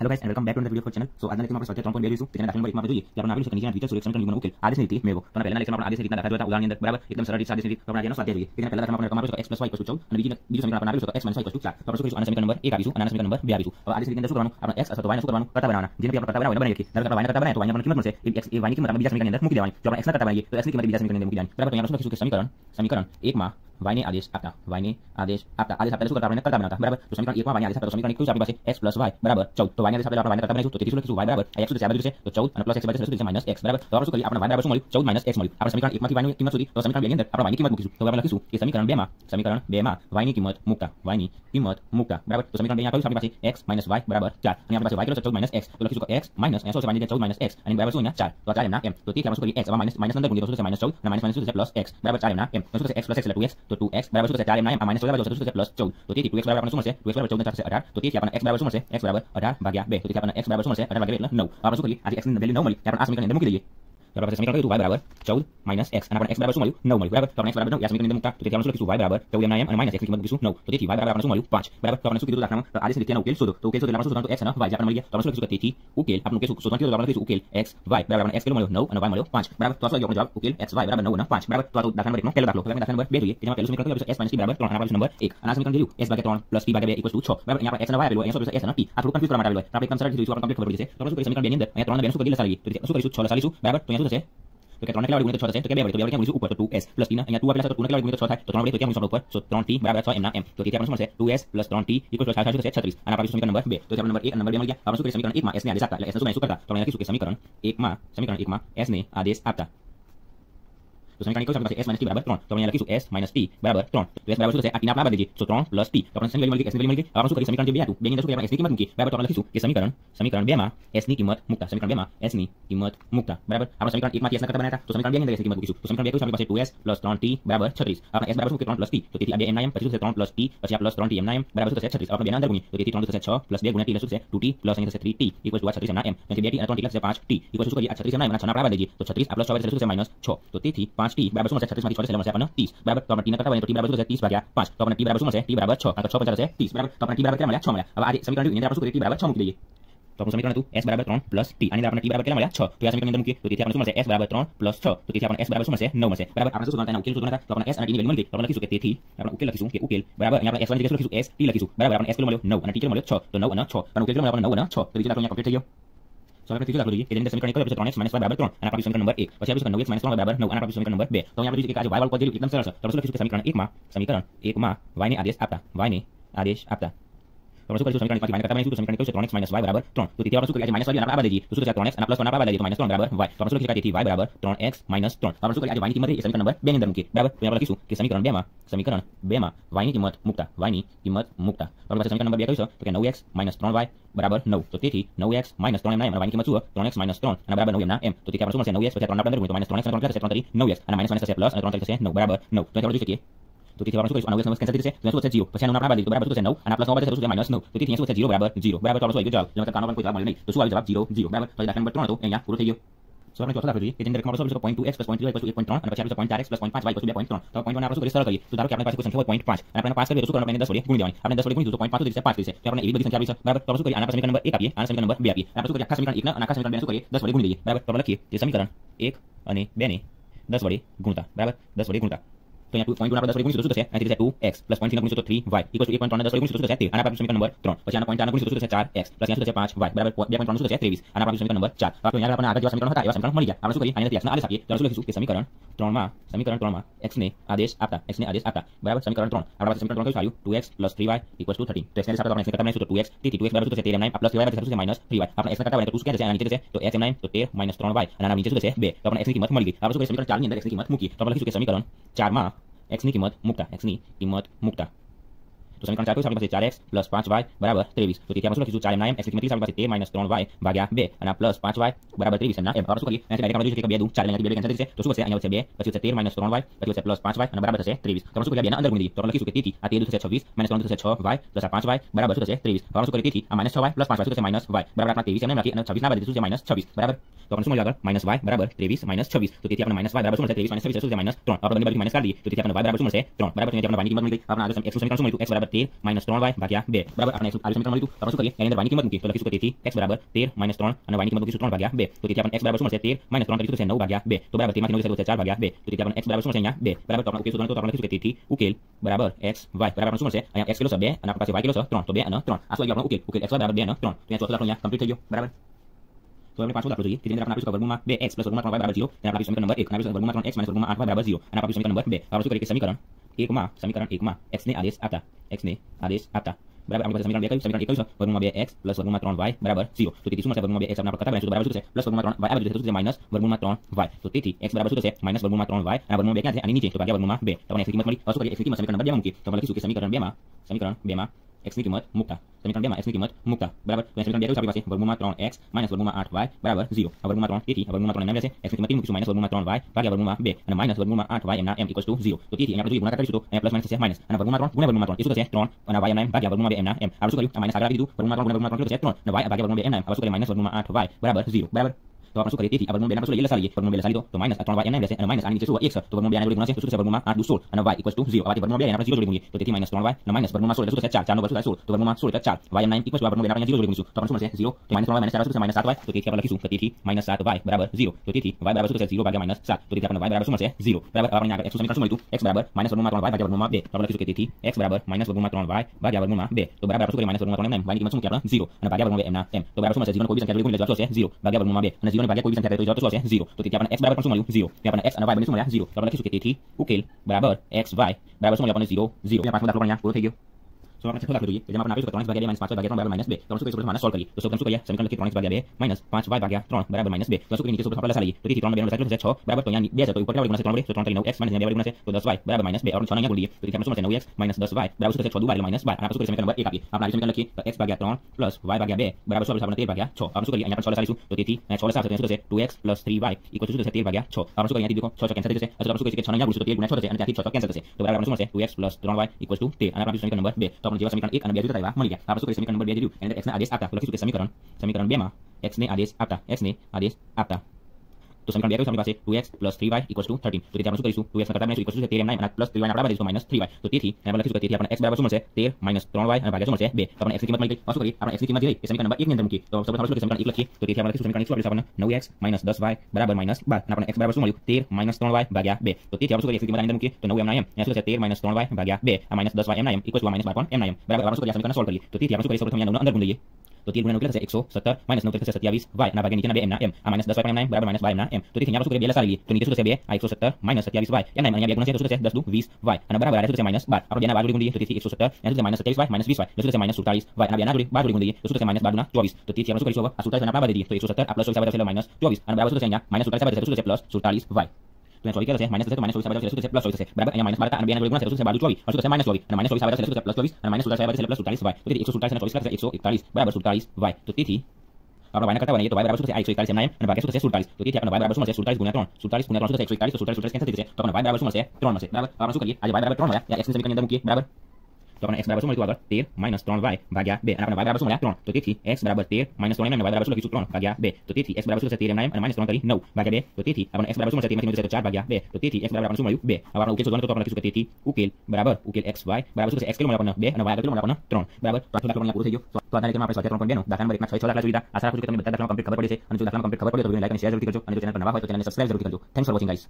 Hello guys and welcome back to the video for channel so आज मैं में आपको सत्य टॉपिक ले रही हूँ तेरे डाक्यूमेंट एक में आप जो ये कि अपन आगे से नीचे विचार सुरक्षा करने उकेल आदेश नीति में वो तो पहला लेक्चर में अपन आदेश नीति बताया था उदाहरण अंदर बराबर एकदम सरल आदेश नीति तो अपना आगे ना साथ है लेकिन पहला लेक्चर में अपन आपको x y 14 और बीजी बीजी समीकरण अपन आगे उसको x 4 तो अपन सो करना समीकरण नंबर 1 आवीसु अनंत समीकरण नंबर 2 आवीसु और आदेश नीति अंदर करना अपन x अथवा y करना करता बनाना जिन भी अपन करता बनाना बनाए रखी अगर अपन करता बनाए तो y अपन कीमत से x y की कीमत अपन बीजा समीकरण के अंदर मुकी देवानी जो अपन x ना करता बनाइए तो x की कीमत बीजा समीकरण अंदर मुकी देवानी बराबर तो यहाँ पर उसको समीकरण समीकरण 1 में y ને આદેશ આપતા y ને આદેશ આપતા આદેશ આપતા શું કરતા આપણે કરતા બનાવતા બરાબર તો સમીકરણ 1 માં y ને આદેશ આપતા તો સમીકરણ 1 શું આપણી પાસે x y બરાબર 14 તો y ને આદેશ આપતા આપણે y ને કરતા બનાવીશું તો તેથી શું લખીશું y બરાબર આ x સુધી આ બાજુ છે તો 14 અને પ્લસ x બાજુ છે માઈનસ x બરાબર તો આપણે શું કરીએ આપણે y બરાબર શું મળ્યું 14 માઈનસ x મળ્યું આપણે સમીકરણ 1 માંથી y ની કિંમત સુધી તો સમીકરણ 2 ની અંદર આપણે y ની કિંમત મૂકીશું તો આપણે લખીશું કે સમીકરણ 2 માં સમીકરણ 2 માં y ની કિંમત મૂકતા y ની કિંમત મૂકતા બરાબર તો સમીકરણ 2 અહીંયા કયું આપણી પાસે x y બરાબર 4 અને આપણી પાસે y કેટલો છે 14 માઈનસ x તો લખીશું કે x માઈનસ અહીંયા શું છે y ની 14 માઈનસ x અને બરાબર શું અહીંયા 4 તો 4 એમના m તો તેથી આપણે શું કરીએ x માઈનસ માઈનસ અંદર ગુણ્યા તો શું છે માઈનસ 14 અને માઈનસ માઈનસ શું છે પ્લસ x બરાબર 4 એમના m તો શું છે x પ્લસ x એટલે 2x તો ટુ એક્સ બરાબર શું થશે? ચાર એમના એમ આ માઇનસ સોળ થશે? પ્લસ ચૌદ. તો તેથી ટુ એક્સ બરાબર શું મળશે? ટુ એક્સ બરાબર ચૌદ થશે અઢાર. તો તેથી આપણને એક્સ બરાબર શું મળશે? એક્સ બરાબર અઢાર ભાગ્યા બે. તો તેથી આપણને એક્સ બરાબર શું મળશે? અઢાર ભાગ્યા એટલે નવ. આપણે શું કરીએ? આજે એક્સની વેલ્યુ નવ મળી. આપણે આ સમીકરણ મૂકી દઈએ. તો આપણે સમીકરણ કયું y બરાબર 14 માઈનસ x અને આપણે x બરાબર શું મળ્યું 9 મળ્યું બરાબર તો આપણે x બરાબર 9 આ સમીકરણ અંદર મૂકતા તો તેથી આપણે શું લખીશું y બરાબર 14 એમના m અને માઈનસ x ની કિંમત મૂકીશું 9 તો તેથી y બરાબર આપણને શું મળ્યું 5 બરાબર તો આપણે શું કીધું દાખલામાં તો આદેશ રીતેનો ઉકેલ શોધો તો ઉકેલ શોધો એટલે આપણે શું શોધવાનું તો x અને y જે આપણને મળી ગયા તો આપણે શું લખીશું કે તેથી ઉકેલ આપણે ઉકેલ શોધવાનું કીધું આપણે લખીશું ઉકેલ x y બરાબર આપણને x કેટલો મળ્યો 9 અને y મળ્યો 5 બરાબર તો આ શું આપણો જવાબ ઉકેલ x y બરાબર 9 અને 5 બરાબર તો આ તો દાખલા નંબર 1 નો પહેલો દાખલો હવે આપણે દાખલા નંબર 2 જોઈએ જેમાં પહેલું સમીકરણ કયું આપેલું છે s t બરાબર 3 અને આપેલું નંબર 1 અને આ સમીકરણ જોયું s ભાગ્યા 3 t ભાગ્યા 2 6 બરાબર અહીંયા આપણે x અને y આપેલું અહીંયા શું s અને t આ થોડું કન્ફ્યુઝ કરવા માટે આપેલું હોય આપણે એકદમ સરળ રીતે જોઈશું આપણે કમ્પ્લીટ ખબર પડી જશે તો આપણે શું કરીશું સમીકરણ 2 ની અંદર અહીંયા 3 ને 2 શું કરી લસાડીએ તો શું કરીશું 6 લસાડીશું બરાબર તો અહીંયા શું થશે? તો કે 3 કેટલા ગુણ્યા 6 થશે. તો કે 2 વડે તો 2 વડે ગુણીશું ઉપર તો 2s પ્લસ t અહીંયા 2 આપેલા છે, તો 2 કેટલા વડે ગુણ્યા 6 થાય. તો 3 વડે તો ગુણીશું ઉપર? તો 3t બરાબર 6 એમના એમ. તો તેથી શું મળશે? 2s 3t 6 થાય. થશે? 36 અને આપણે સમીકરણ નંબર 2 તો આપણે નંબર 1 નંબર 2 મળી ગયા. આપણે શું કરીએ? સમીકરણ 1 માં s આદેશ આપતા. એટલે s શું શું કરતા? તો અહીંયા લખીશું કે સમીકરણ 1 માં સમીકરણ 1 માં આદેશ આપતા. તો સમીકરણ કયું છે s t બરાબર 3 તો અહીંયા લખીશું s t બરાબર 3 તો s બરાબર શું થશે આ t ના આપણે બદલી તો 3 t તો આપણે સમીકરણ મળી s ની વેલ્યુ મળી ગઈ આપણે શું કરીએ સમીકરણ જે બે હતું બે ની અંદર શું કરીએ s ની કિંમત મૂકી બરાબર તો આપણે લખીશું કે સમીકરણ સમીકરણ 2 માં s ની કિંમત મૂકતા સમીકરણ 2 માં s ની કિંમત મૂકતા બરાબર આપણે સમીકરણ 1 માંથી s ના કરતા બનાવ્યા તો સમીકરણ 2 ની અંદર s ની કિંમત મૂકીશું તો સમીકરણ 2 કયું છે આપણી પાસે 2s 3t બરાબર 36 આપણે s બરાબર શું કે 3 t તો તેથી આ 2 m ના m પછી શું થશે 3 t પછી આ પ્લસ 3t m ના m બરાબર શું થશે 36 આપણે 2 ના અંદર ગુણીએ તો તેથી 3 થશે 6 2 ગુણ્યા t એટલે શું થશે 2t પ્લસ અહીં થશે 3t ઇક્વલ ટુ 36 ના m તેથી 2t અને 3t થશે 5t ઇક્વલ ટુ શું કરીએ આ 36 ના m ના 6 ના બરાબર લઈએ તો 36 આ પ્લસ 6 થશે માઈનસ 6 તો તેથી છ તો આપણે ત્રણ પ્લસ ટી અને છ. એસ બરાબર ત્રણ પ્લસ છ. તો તેથી આપણે એસ બરાબર શું મળશે? નવ ઉકેલ લખીશું કે તેથી આપણે ઉકેલ લખીશું મળ્યો? નવ. અને છ. તો નવ અને છ. અને ઉકેલ મળ્યો? આપણને નવ અને છ. તો આપણે ત્રીજો દાખલો જોઈએ કે જેની સમીકરણ કયું છે? 3x y બરાબર 3 અને આપણી સમીકરણ નંબર 1 પછી આપણે સમીકરણ 9x 3 બરાબર 9 અને આપણી સમીકરણ નંબર 2 તો અહીંયા આપણે જોઈએ કે આ y વાળું પદ એકદમ સરળ છે. તો આપણે લખીશું કે સમીકરણ 1 માં સમીકરણ 1 માં y ને આદેશ આપતા. y આદેશ આપતા. તો શું કરીશું સમીકરણ માંથી કરતા બનીશું સમીકરણ કયું છે 3x y બરાબર 3 તો તેથી આપણે શું કરીએ માઈનસ y અને આપણે બદલી તો શું થશે 3x અને પ્લસ 1 આપણે બદલી તો માઈનસ 3 બરાબર y તો આપણે શું લખીએ તેથી y બરાબર 3x 3 આપણે શું કરીએ આજે y ની કિંમત એ સમીકરણ નંબર 2 ની અંદર મૂકીએ બરાબર તો આપણે લખીશું કે સમીકરણ 2 માં સમીકરણ 2 માં y ની કિંમત મૂકતા y ની કિંમત મૂકતા તો આપણે સમીકરણ નંબર 2 કયું છે તો કે 9x 3y બરાબર 9 તો તેથી 9x 3 એમ ના y ની કિંમત શું 3x 3 અને બરાબર 9 એમ ના m તો તેથી આપણે શું મળશે 9x પછી 3 આપણે અંદર તો માઈનસ 3x 3 થશે 3 તરી 9x અને માઈનસ માઈનસ થશે પ્લસ અને 3 થશે 9 બરાબર 9 તો આપણે જોઈ શકીએ તો તેથી આપણે શું કરીશું 9x 9 કેન્સલ થશે તો શું થશે 0 પછી આનું આપણે બદલી બરાબર શું થશે 9 અને પ્લસ 9 થશે શું થશે માઈનસ 9 તો તેથી શું થશે 0 બરાબર 0 બરાબર તો આપણે શું જવાબ એટલે કાનો પણ કોઈ જવાબ મળે નહીં તો શું આવે જવાબ 0 0 બરાબર તો દાખલા નંબર 3 હતો અહીંયા પૂરો થઈ ગયો સો આપણે ચોથો દાખલો જોઈએ કે જેની અંદર આપણે શું પોઈન્ટ 2x 0.2y 1.3 અને પછી આપણે પોઈન્ટ 4x 0.5y 2.3 તો પોઈન્ટ 1 આપણે શું કરીએ સરળ કરીએ તો ધારો કે આપણી પાસે કોઈ સંખ્યા હોય પોઈન્ટ 5 અને આપણે 5 કરીએ તો શું કરવાનું આપણે 10 વડે ગુણી દેવાની આપણે 10 વડે ગુણી તો પોઈન્ટ 5 તો 5 થશે તો આપણે એવી બધી સંખ્યા આપી છે બરાબર તો શું કરીએ આના પર સમીકરણ નંબર 1 આપીએ આના સમીકરણ નંબર 2 આપીએ આપણે શું કરીએ આખા સમીકરણ 1 ના અને આખા સમીકરણ 2 શું કરીએ 10 વડે ગુણી દઈએ બરાબર તો આપણે લખીએ કે સમીકરણ 1 અને 2 ને 10 વડે ગુણતા બરાબર 10 વડે ગુણતા તો અહીંયા પોઈન્ટ આપણે 10 વડે ગુણીશું તો શું થશે? અહીંથી થશે 2x પ્લસ પોઈન્ટ 3 ગુણીશું તો 3y ઇક્વલ ટુ 1.3 10 વડે ગુણીશું તો થશે 13 આના પર સમીકરણ નંબર 3 પછી આના પોઈન્ટ 4 ગુણીશું તો થશે 4x પ્લસ અહીંયા થશે? 5y બરાબર 2.3 શું થશે? 23 આના પર સમીકરણ નંબર 4 તો અહીંયા આપણે આગળ જેવા સમીકરણ હતા એવા સમીકરણ મળી ગયા આપણે શું કરીએ? અહીંયાથી x ના આદેશ આપીએ તો શું લખીશું? કે સમીકરણ 3 માં સમીકરણ 3 માં x ને આદેશ આપતા x ને આદેશ આપતા બરાબર સમીકરણ 3 આપણા પાસે સમીકરણ 3 કયું આવ્યું 2x 3y 13 તો x ને સાથે આપણે x કરતા બનાવીશું તો 2x તેથી 2x બરાબર શું થશે 13 9 પ્લસ 3y બરાબર શું થશે માઈનસ 3y આપણે x કરતા બનાવીએ તો 2 શું થશે અને નીચે થશે તો x 9 તો 13 3y અને આના નીચે શું થશે 2 તો આપણે x ની કિંમત મળી ગઈ આપણે શું કરીએ સમીકરણ 4 ની અંદર x ની કિંમત મૂકી તો આપણે લખીશું કે સમીકરણ 4 માં x ની કિંમત મૂકતા x ની કિંમત મૂકતા તો સમીકરણ 4 કયું છે આપણી પાસે 4x 5y બરાબર 23 તો તેથી આપણે શું લખીશું 4 ના m x ની કિંમત આપણી પાસે 13 3y ભાગ્યા 2 અને પ્લસ 5y બરાબર 23 ના m આપણે શું કરીએ અહીંથી ડાયરેક્ટ આપણે જોઈશું કે 2 દુ 4 ને 2 કેન્સલ થશે તો શું થશે અહીંયા વધશે 2 પછી થશે 13 3y પછી થશે પ્લસ 5y અને બરાબર થશે 23 તો આપણે શું કરીએ 2 ના અંદર ગુણી દઈએ તો આપણે લખીશું કે તેથી આ 13 થશે 26 3 થશે 6y પ્લસ આ 5y બરાબર શું થશે 23 તો આપણે શું કરીએ તેથી આ -6y 5y શું થશે -y બરાબર આપણા 23 એમ રાખી અને 26 ના બદલે શું છે -26 બરાબર તો આપણે શું મળ્યું આગળ માઇનસ વાય બરાબર ત્રેવીસ માઇનસ છવ્વીસ તો તેથી આપણે માઇનસ વાય બરાબર શું મળશે ત્રેવીસ માઇનસ છવ્વીસ શું છે માઇનસ ત્રણ આપણે બંને બાજુ માઇનસ કાઢી દઈએ તો તેથી આપણે વાય બરાબર શું મળશે ત્રણ બરાબર તેથી આપણે વાયની કિંમત મળી ગઈ આપણે આગળ એક્સ સમીકરણ શું મળ્યું એક્સ બરાબર તેર માઇનસ ત્રણ વાય ભાગ્યા બે બરાબર આપણે આ સમીકરણ મળ્યું તો આપણે શું કરીએ એની અંદર વાયની કિંમત મૂકી તો લખીશું કે તેથી x બરાબર તેર માઇનસ ત્રણ અને વાયની કિંમત મૂકીશું ત્રણ ભાગ્યા બે તો તેથી આપણને x બરાબર શું મળશે તેર માઇનસ ત્રણ કરીશું તો નવ ભાગ્યા બે તો બરાબર તેમાંથી નવ થશે ચાર ભાગ્યા બે તો તેથી આપણને x બરાબર શું મળશે અહીંયા બે બરાબર તો આપણે ઉકેલ શોધવાનું તો આપણે લખીશું કે તેથી ઉકેલ બરાબર x y બરાબર શું મળશે અહીંયા x કિલો છે બે અને આપણી પાસે y કિલો છે ત્રણ તો બે અને ત્રણ આ શું આપણો ઉકેલ ઉકેલ x y બરાબર બે અને ત્રણ તો અહીંયા ચોથો દાખલો અહીંયા કમ્પ્લીટ થઈ ગયો બરાબર તો આપણે પાછો દાખલો જોઈએ કે જેની અંદર આપણે આપીશું વર્ગમૂળમાં 2x વર્ગમૂળમાં 3y બરાબર 0 અને આપણે સમીકરણ નંબર 1 અને વર્ગમૂળમાં 3x વર્ગમૂળમાં 8y બરાબર 0 અને આપણે સમીકરણ નંબર 2 આપણે શું કરીએ કે સમીકરણ એકમાં સમીકરણ એકમાં એક્સને આદેશ આપતા એક્સને આદેશ આપતા. બરાબર? આપણે સમીકરણ બે કયું સમીકરણ એક કયું છે. વર્ગમાં બે એક્સ પ્લસ વર્ગમાં ત્રણ વાય બરાબર? ઝીરો તો તેથી શું છે વર્ગમાં બે એક્સ આપણે કરતા બનાવીશું બરાબર શું થશે? પ્લસ વર્ગમાં ત્રણ વાય આ બધું માઇનસ વર્ગમાં ત્રણ વાય તો તેથી એક્સ બરાબર શું થશે? માઇનસ વર્ગમાં ત્રણ વાય આ વર્ગમાં બે ક્યાં છે? આની નીચે. તો વર્ગમાં બે. તમને એક્સ કિંમત મળી. શું કરીએ? એક્સ કિંમત સમીકરણ નંબર બેમાં મૂકીએ તો આપણે લખીશું કે સમીકરણ બેમાં સમીકરણ બેમાં x ની કિંમત મૂકતા સમીકરણ 2 માં x ની કિંમત મૂકતા બરાબર તો સમીકરણ 2 કેવું છે આપણી પાસે વર્ગમૂળમાં 3x માઈનસ વર્ગમૂળમાં 8y બરાબર 0 આ વર્ગમૂળમાં 3 તેથી આ વર્ગમૂળમાં 3 નામ રહેશે x ની કિંમત મૂકીશું માઈનસ વર્ગમૂળમાં 3y ભાગ્યા વર્ગમૂળમાં 2 અને માઈનસ વર્ગમૂળમાં 8y એમના m 0 તો તેથી આપણે જોઈએ ગુણાકાર કરીશું તો અહીંયા પ્લસ માઈનસ થશે માઈનસ અને વર્ગમૂળમાં 3 ગુણ્યા વર્ગમૂળમાં 3 એ શું થશે 3 અને y એમના m ભાગ્યા વર્ગમૂળમાં 2 એમના m આપણે શું કર્યું આ માઈનસ આગળ આપી દીધું વર્ગમૂળમાં 3 ગુણ્યા વર્ગમૂળમાં 3 થશે 3 અને y ભાગ્યા વર્ગમૂળમાં 2 એમના m આપણે શું કરીએ માઈનસ વર્ગમૂળમાં 8y બરાબર 0 બરાબર તો આપણે શું કરીએ તેથી આ વર્ગમૂળ 2 ના શું લઈએ લસાડીએ વર્ગમૂળ 2 લસાડી દો તો માઈનસ 3y એમના રહેશે અને માઈનસ આની નીચે શું 1 તો વર્ગમૂળ 2 ના જોડે ગુણાશે તો શું થશે વર્ગમૂળમાં 8 2 16 અને y 0 આવાથી વર્ગમૂળ 2 આપણે 0 જોડે ગુણીએ તો તેથી માઈનસ 3y અને માઈનસ વર્ગમૂળમાં 16 એટલે શું થશે 4 4 નો વર્ગ થશે 16 તો વર્ગમૂળમાં 16 એટલે 4 y એમના m વર્ગમૂળ 2 આપણે 0 જોડે ગુણીશું તો આપણે શું મળશે 0 તો માઈનસ 3y માઈનસ 4 શું થશે માઈનસ 7y તો તેથી આપણે લખીશું કે તેથી માઈનસ 7y બરાબર 0 તો તેથી y બરાબર શું થશે 0 ભાગ્યા માઈનસ 7 તો તેથી આપણને y બરાબર શું મળશે 0 બરાબર આપણે આગળ x સમીકરણ શું મળ્યું x બરાબર માઈનસ વર્ગમૂળમાં 3y ભાગ્યા વર્ગમૂળમાં 2 તો આપણે લખીશું કે તેથી x બરાબર માઈનસ વર્ગમૂળમાં 3y ભાગ્યા વર્ગમૂળમાં 2 તો બરાબર શું કરીએ માઈનસ વર્ગમૂળમાં 3 m y ની કિંમત શું મૂકી આપણે 0 અને ભાગ્યા વર્ગમૂળમાં 2 m ના m તો બરાબર શું મળશે 0 કોઈ બી સંખ્યા જોડે ગુણી લેજો હશે 0 ભાગ્યા વર્ગમૂળમાં 2 અને 0 ને ભાગ્યા કોઈ બી સંખ્યા તો જવાબ હશે ઝીરો તો તેથી આપણને એક્સ બરાબર શું મળ્યું? ઝીરો ત્યાં આપણને એક્સ અને વાય બંને શું મળ્યા? ઝીરો આપણે લખીશું કે? તેથી ઉકેલ બરાબર એક્સ વાય બરાબર શું મળ્યું? આપણને 0 0 પાંચમો દાખલો પણ અહીંયા પૂરો થઈ ગયો. सो आप सबको करिए जब आप इलेक्ट्रॉनिक्स भाग्य माइनस 5 भाग्य 3 माइनस 2 तो उसको माइनस सॉल्व करिए तो सब क्या समीकरण लिखिए इलेक्ट्रॉनिक्स भाग्य 2 माइनस 5 y भाग्य 3 बराबर माइनस 2 तो उसको नीचे सब लगा लिए तो 3 बराबर 6 बराबर तो यहाँ 2 तो ऊपर क्या गुणा से 3 तो 3 9 माइनस 2 बराबर से तो 10y बराबर माइनस 2 और 6 यहाँ बोल तो क्या समझ में 9x माइनस 10y बराबर उसको 6 2 बार माइनस 12 आप उसको समीकरण नंबर 1 आइए आप समीकरण लिखिए तो x भाग्य 3 प्लस y भाग्य 2 बराबर सब सामने 13 भाग्य 6 आप उसको यहाँ पर 16 सारी तो तेथी 16 सात से 2x 3y 13 भाग्य 6 आप उसको यहाँ देखो 6 कैंसिल से अब उसको इसके 6 यहाँ गुणा से 13 गुणा से और कैंसिल से तो बराबर उसको 2x 3y 13 आप समीकरण नंबर 2 તો આપણે જેવા સમીકરણ 1 અને 2 જોતા આવ્યા મળી ગયા આપણે શું કરીએ સમીકરણ નંબર 2 જોયું એને x ને આદેશ આપતા લખીશું કે સમીકરણ સમીકરણ 2 માં x ને આદેશ આપતા x ને આદેશ આપતા તો સમીકરણ 2 આપણી પાસે 2x 3y 13 તો તેથી આપણે શું કરીશું 2x ના કરતા માઈનસ ઇક્વલ ટુ 13 અને પ્લસ 3y ના બરાબર છે માઈનસ 3y તો તેથી આપણે લખીશું કે તેથી આપણને x બરાબર શું મળશે 13 3y અને ભાગ્યા શું મળશે 2 તો આપણને x ની કિંમત મળી ગઈ શું કરીએ આપણે x ની કિંમત જોઈએ એ સમીકરણ નંબર 1 ની અંદર મૂકીએ તો સૌપ્રથમ આપણે સમીકરણ 1 લખીએ તો તેથી આપણે લખીશું સમીકરણ 1 આપણને 9x 10y બરાબર -12 અને આપણને x બરાબર શું મળ્યું 13 3y ભાગ્યા 2 તો તેથી આપણે શું કરીએ x ની કિંમત અંદર મૂકીએ તો 9 m ના m અહીંયા શું થશે 13 3y ભાગ્યા 2 આ -10y m ના m ઇક્વલ ટુ -12 m ના m બરાબર આપણે શું કરીએ સમીકરણ સોલ્વ કરીએ તો તેથી આપણે શું કરીએ સૌપ્રથમ અહીંયા 9 અંદર ગુણ લઈએ तो तीन गुना नौ एक सौ सत्तर माइनस नौ से सत्यावीस वाई ना नीचे नब्बे एम एम माइनस दस वाई एम बराबर माइनस वाई ना एम तो देखिए यहाँ पर बेला सारी तो नीचे से एक सौ सत्तर माइनस सत्यावीस वाई एम से दस दो बीस वाई ना बराबर आ माइनस बार और बाजू गुंडी तो देखिए एक सौ सत्तर माइनस सत्ताईस वाई माइनस बीस वाई से माइनस सुड़तालीस वाई ना बाजू गुंडी दूसरे से माइनस बारह चौबीस तो तीस सौ करीब होगा ना बना दीजिए तो एक सौ सत्तर प्लस माइनस चौबीस बराबर से माइनस प्लस सुड़तालीस वाई પ્લસ ચોવીસ થશે માઇનસ ચોવીસ અને બરાબર શું થશે અહીંયા માઇનસ સુડતાલીસ થશે શું થશે પ્લસ સુડતાલીસ વાય તો ચોવીસ કેટલા છે માઇનસ થશે માઇનસ ચોવીસ થશે શું થશે પ્લસ ચોવીસ થશે બરાબર અહીંયા માઇનસ બાર અને બે ના જોડે ગુણ્યા થશે શું થશે બાર ચોવીસ શું થશે માઇનસ ચોવીસ અને માઇનસ ચોવીસ આવે થશે પ્લસ ચોવીસ અને માઇનસ સુડતાલીસ આવે થશે પ્લસ સુડતાલીસ વાય તો તેથી એકસો સુડતાલીસ અને ચોવીસ થશે એકસો એકતાલીસ બરાબર સુડતાલીસ વાય તો તેથી આપણે વાયના કરતા બનાવીએ તો y બરાબર શું થશે 141 એમના એમ અને ભાગ્યા શું થશે 47 તો તેથી આપણે y બરાબર શું મળશે 47 ગુણ્યા 3 47 ગુણ્યા 3 શું થશે 141 તો 47 કેન્સલ થઈ જશે તો આપણે y બરાબર શું મળશે 3 મળશે બરાબર આપણે શું કરીએ આજે y બરાબર 3 મળ્યા યા x ની સમીકરણની અંદર મૂકીએ બરાબર તો આપણને x બરાબર શું મળ્યું આગળ 13 માઇનસ 3y ભાગ્યા 2 અને આપણને y બરાબર શું મળ્યા 3 તો તેથી x બરાબર 13 માઇનસ 3 અને y બરાબર શું લખીશું 3 ભાગ્યા 2 તો તેથી x બરાબર શું થશે 13 અને માઇનસ 3 કરી 9 ભાગ્યા 2 તો તેથી આપણને x બરાબર શું મળશે તેમાંથી મળશે 4 ભાગ્યા 2 તો તેથી x બરાબર આપણને શું મળ્યું 2 હવે આપણે ઉકેલ શોધવાનો તો આપણે લખીશું કે તેથી ઉકેલ બરાબર ઉકેલ x y બરાબર શું થશે x કિલો મળે આપણને 2 અને y આગળ કિલો મળે આપણને 3 બરાબર તો દાખલો અહીંયા પૂરો થઈ ગયો તો આના લેક્ચરમાં આપણે સ્વાધ્યાય 3.2 નો દાખલા નંબર 1 માં 6 6 દાખલા જોઈતા આશા રાખું છું કે તમને બધા દાખલા કમ્પ્લીટ ખબર પડી છે અને જો દાખલા કમ્પ્લીટ ખબર પડે તો વિડિયો લાઈક અને શેર જરૂરથી કરજો અને જો ચેનલ પર નવા હોય તો ચેનલને સબસ્ક્રાઇબ જરૂરથી કરજો થેન્ક્સ ફોર વોચિંગ ગાઈસ